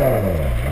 Oh.